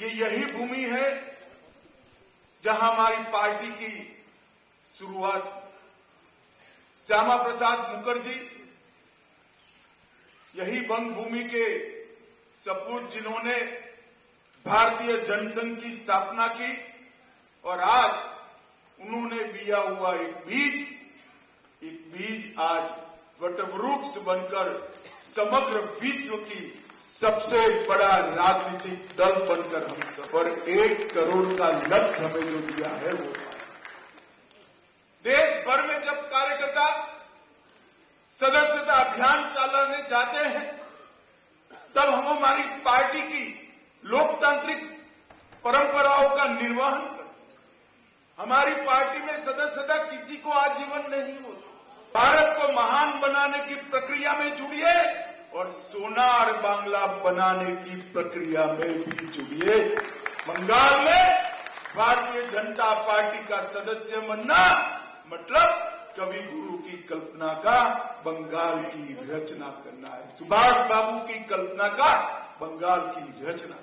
ये यही भूमि है जहाँ हमारी पार्टी की शुरुआत श्यामा प्रसाद मुखर्जी, यही बंग भूमि के सपूत जिन्होंने भारतीय जनसंघ की स्थापना की और आज उन्होंने बिया हुआ एक बीज एक बीज आज वटवृक्ष बनकर समग्र विश्व की सबसे बड़ा राजनीतिक दल बनकर हम सब, और एक करोड़ का लक्ष्य हमें जो दिया है वो देश भर में जब कार्यकर्ता सदस्यता अभियान चलाने जाते हैं, तब हम हमारी पार्टी की लोकतांत्रिक परंपराओं का निर्वहन करते हमारी पार्टी में सदस्यता किसी को आजीवन नहीं होती। भारत को महान बनाने की प्रक्रिया में जुड़िए। और सोनार बांग्ला बनाने की प्रक्रिया में भी जुड़िए। बंगाल में भारतीय जनता पार्टी का सदस्य बनना मतलब कवि गुरु की कल्पना का बंगाल की रचना करना है। सुभाष बाबू की कल्पना का बंगाल की रचना।